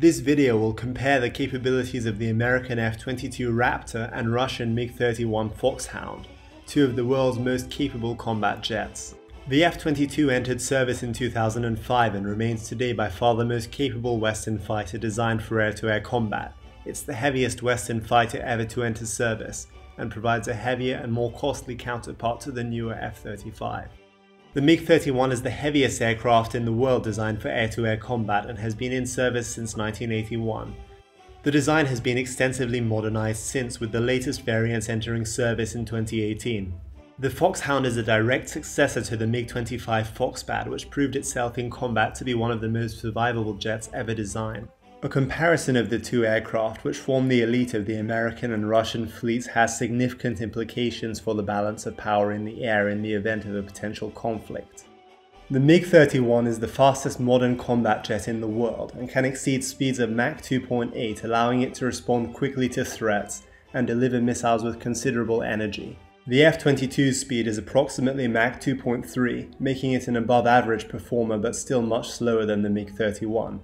This video will compare the capabilities of the American F-22 Raptor and Russian MiG-31 Foxhound, two of the world's most capable combat jets. The F-22 entered service in 2005 and remains today by far the most capable Western fighter designed for air-to-air -air combat. It's the heaviest Western fighter ever to enter service, and provides a heavier and more costly counterpart to the newer F-35. The MiG-31 is the heaviest aircraft in the world designed for air-to-air -air combat and has been in service since 1981. The design has been extensively modernized since with the latest variants entering service in 2018. The Foxhound is a direct successor to the MiG-25 Foxbat which proved itself in combat to be one of the most survivable jets ever designed. A comparison of the two aircraft, which form the elite of the American and Russian fleets, has significant implications for the balance of power in the air in the event of a potential conflict. The MiG-31 is the fastest modern combat jet in the world and can exceed speeds of Mach 2.8 allowing it to respond quickly to threats and deliver missiles with considerable energy. The F-22's speed is approximately Mach 2.3, making it an above average performer but still much slower than the MiG-31.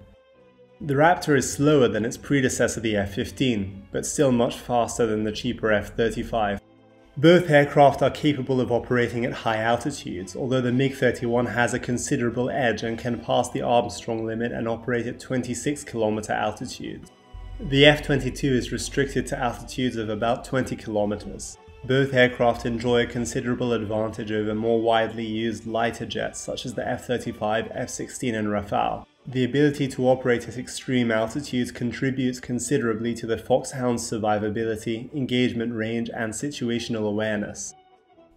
The Raptor is slower than its predecessor the F-15, but still much faster than the cheaper F-35. Both aircraft are capable of operating at high altitudes, although the MiG-31 has a considerable edge and can pass the Armstrong limit and operate at 26 km altitudes. The F-22 is restricted to altitudes of about 20 km. Both aircraft enjoy a considerable advantage over more widely used lighter jets such as the F-35, F-16 and Rafale. The ability to operate at extreme altitudes contributes considerably to the Foxhound's survivability, engagement range, and situational awareness.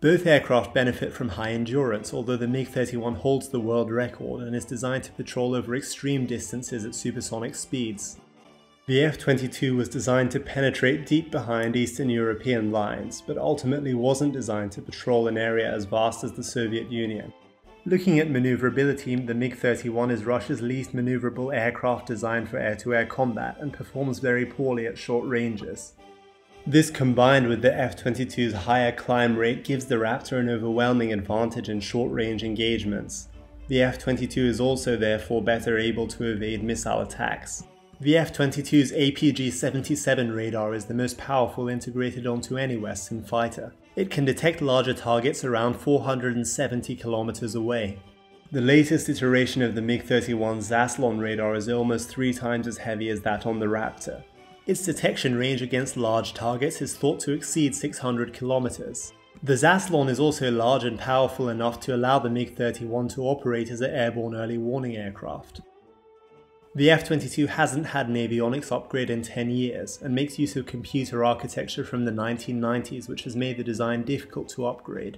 Both aircraft benefit from high endurance, although the MiG-31 holds the world record and is designed to patrol over extreme distances at supersonic speeds. The F-22 was designed to penetrate deep behind Eastern European lines, but ultimately wasn't designed to patrol an area as vast as the Soviet Union. Looking at maneuverability, the MiG-31 is Russia's least maneuverable aircraft designed for air-to-air -air combat and performs very poorly at short ranges. This combined with the F-22's higher climb rate gives the Raptor an overwhelming advantage in short-range engagements. The F-22 is also therefore better able to evade missile attacks. The F-22's APG-77 radar is the most powerful integrated onto any Western fighter. It can detect larger targets around 470 kilometers away. The latest iteration of the MiG-31 Zaslon radar is almost three times as heavy as that on the Raptor. Its detection range against large targets is thought to exceed 600 kilometers. The Zaslon is also large and powerful enough to allow the MiG-31 to operate as an airborne early warning aircraft. The F-22 hasn't had an avionics upgrade in 10 years, and makes use of computer architecture from the 1990s which has made the design difficult to upgrade.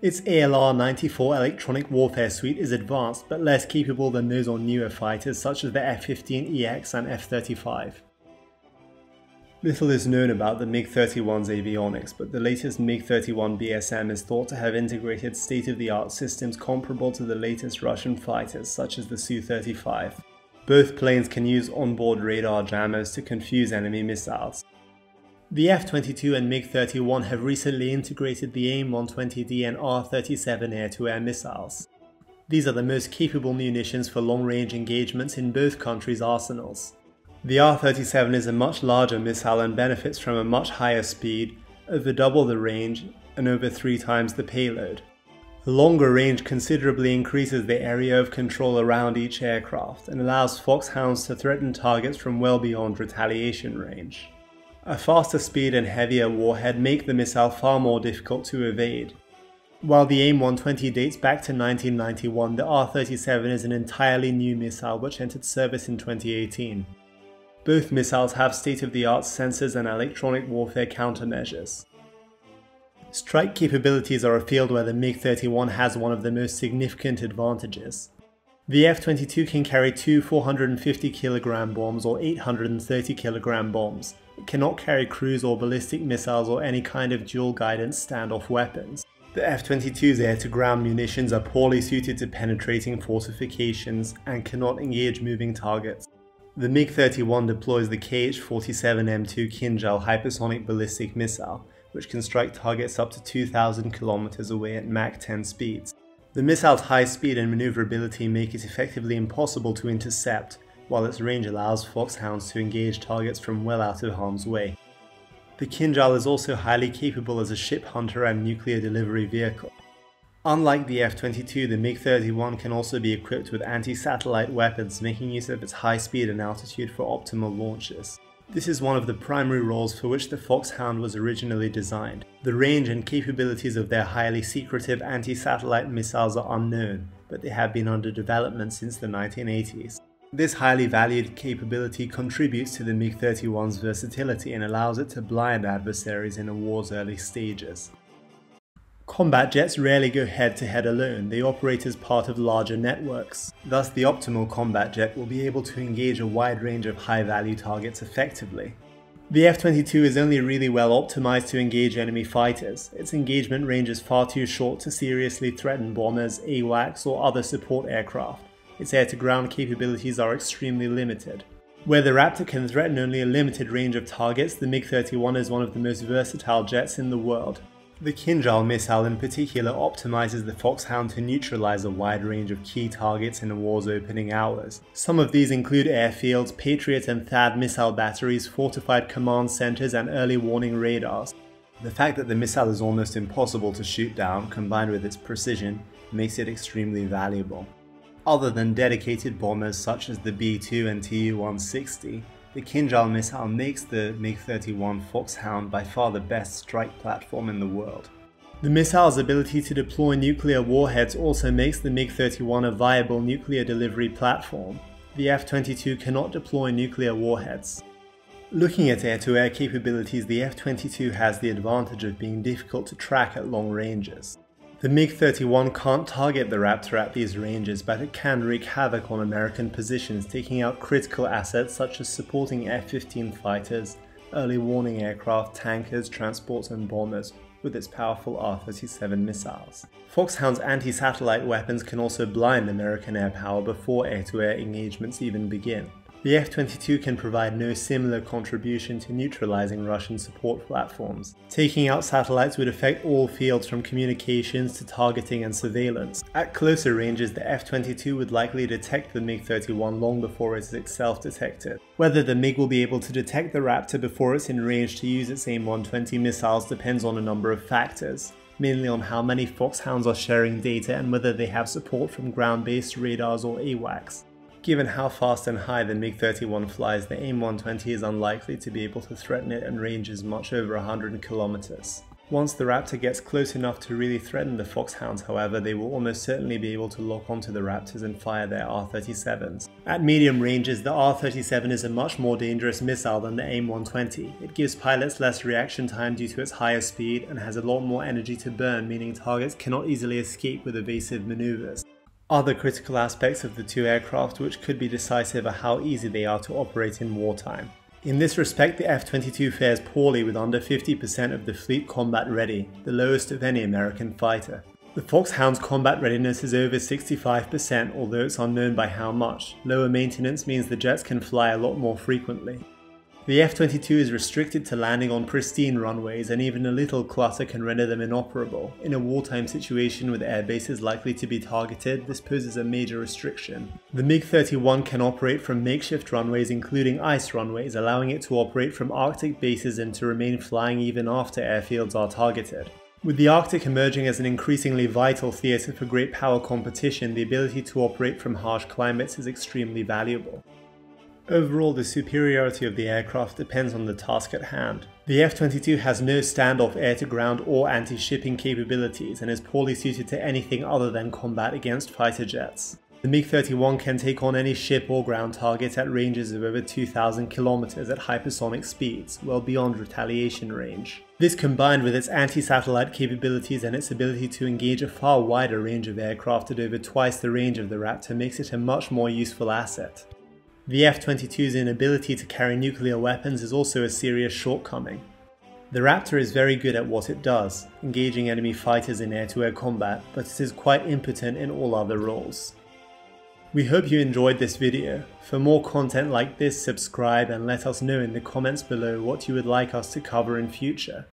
Its ALR-94 electronic warfare suite is advanced but less capable than those on newer fighters such as the F-15EX and F-35. Little is known about the MiG-31's avionics, but the latest MiG-31 BSM is thought to have integrated state-of-the-art systems comparable to the latest Russian fighters such as the Su-35. Both planes can use onboard radar jammers to confuse enemy missiles. The F-22 and MiG-31 have recently integrated the AIM-120D and R-37 air-to-air missiles. These are the most capable munitions for long-range engagements in both countries' arsenals. The R-37 is a much larger missile and benefits from a much higher speed, over double the range, and over three times the payload. Longer range considerably increases the area of control around each aircraft and allows foxhounds to threaten targets from well beyond retaliation range. A faster speed and heavier warhead make the missile far more difficult to evade. While the AIM-120 dates back to 1991, the R-37 is an entirely new missile which entered service in 2018. Both missiles have state-of-the-art sensors and electronic warfare countermeasures. Strike capabilities are a field where the MiG-31 has one of the most significant advantages. The F-22 can carry two 450kg bombs or 830kg bombs. It cannot carry cruise or ballistic missiles or any kind of dual guidance standoff weapons. The F-22's air-to-ground munitions are poorly suited to penetrating fortifications and cannot engage moving targets. The MiG-31 deploys the KH-47M2 Kinzhal hypersonic ballistic missile, which can strike targets up to 2,000 kilometers away at Mach 10 speeds. The missile's high speed and maneuverability make it effectively impossible to intercept, while its range allows foxhounds to engage targets from well out of harm's way. The Kinzhal is also highly capable as a ship hunter and nuclear delivery vehicle. Unlike the F-22, the MiG-31 can also be equipped with anti-satellite weapons, making use of its high speed and altitude for optimal launches. This is one of the primary roles for which the Foxhound was originally designed. The range and capabilities of their highly secretive anti-satellite missiles are unknown, but they have been under development since the 1980s. This highly valued capability contributes to the MiG-31's versatility and allows it to blind adversaries in a war's early stages. Combat jets rarely go head to head alone, they operate as part of larger networks. Thus, the optimal combat jet will be able to engage a wide range of high value targets effectively. The F-22 is only really well optimized to engage enemy fighters. Its engagement range is far too short to seriously threaten bombers, AWACS or other support aircraft. Its air-to-ground capabilities are extremely limited. Where the Raptor can threaten only a limited range of targets, the MiG-31 is one of the most versatile jets in the world. The Kinzhal missile in particular optimizes the Foxhound to neutralize a wide range of key targets in a war's opening hours. Some of these include airfields, Patriot and THAAD missile batteries, fortified command centers, and early warning radars. The fact that the missile is almost impossible to shoot down, combined with its precision, makes it extremely valuable. Other than dedicated bombers such as the B-2 and Tu-160, the Kinzhal missile makes the MiG-31 Foxhound by far the best strike platform in the world. The missile's ability to deploy nuclear warheads also makes the MiG-31 a viable nuclear delivery platform. The F-22 cannot deploy nuclear warheads. Looking at air-to-air -air capabilities, the F-22 has the advantage of being difficult to track at long ranges. The MiG-31 can't target the Raptor at these ranges, but it can wreak havoc on American positions, taking out critical assets such as supporting F-15 fighters, early warning aircraft, tankers, transports and bombers, with its powerful R-37 missiles. Foxhound's anti-satellite weapons can also blind American air power before air-to-air -air engagements even begin. The F-22 can provide no similar contribution to neutralizing Russian support platforms. Taking out satellites would affect all fields from communications to targeting and surveillance. At closer ranges, the F-22 would likely detect the MiG-31 long before it is itself detected. Whether the MiG will be able to detect the Raptor before it's in range to use its AIM-120 missiles depends on a number of factors mainly on how many Foxhounds are sharing data and whether they have support from ground-based radars or AWACS. Given how fast and high the MiG-31 flies, the AIM-120 is unlikely to be able to threaten it and ranges much over 100 kilometers. Once the Raptor gets close enough to really threaten the Foxhounds, however, they will almost certainly be able to lock onto the Raptors and fire their R-37s. At medium ranges, the R-37 is a much more dangerous missile than the AIM-120. It gives pilots less reaction time due to its higher speed and has a lot more energy to burn, meaning targets cannot easily escape with evasive maneuvers. Other critical aspects of the two aircraft which could be decisive are how easy they are to operate in wartime. In this respect, the F-22 fares poorly with under 50% of the fleet combat ready, the lowest of any American fighter. The Foxhound's combat readiness is over 65%, although it's unknown by how much. Lower maintenance means the jets can fly a lot more frequently. The F-22 is restricted to landing on pristine runways and even a little clutter can render them inoperable. In a wartime situation with airbases likely to be targeted, this poses a major restriction. The MiG-31 can operate from makeshift runways including ice runways, allowing it to operate from Arctic bases and to remain flying even after airfields are targeted. With the Arctic emerging as an increasingly vital theatre for great power competition, the ability to operate from harsh climates is extremely valuable. Overall, the superiority of the aircraft depends on the task at hand. The F-22 has no standoff air-to-ground or anti-shipping capabilities and is poorly suited to anything other than combat against fighter jets. The MiG-31 can take on any ship or ground target at ranges of over 2,000 kilometers at hypersonic speeds, well beyond retaliation range. This combined with its anti-satellite capabilities and its ability to engage a far wider range of aircraft at over twice the range of the Raptor makes it a much more useful asset. The F-22's inability to carry nuclear weapons is also a serious shortcoming. The Raptor is very good at what it does, engaging enemy fighters in air-to-air -air combat, but it is quite impotent in all other roles. We hope you enjoyed this video. For more content like this, subscribe and let us know in the comments below what you would like us to cover in future.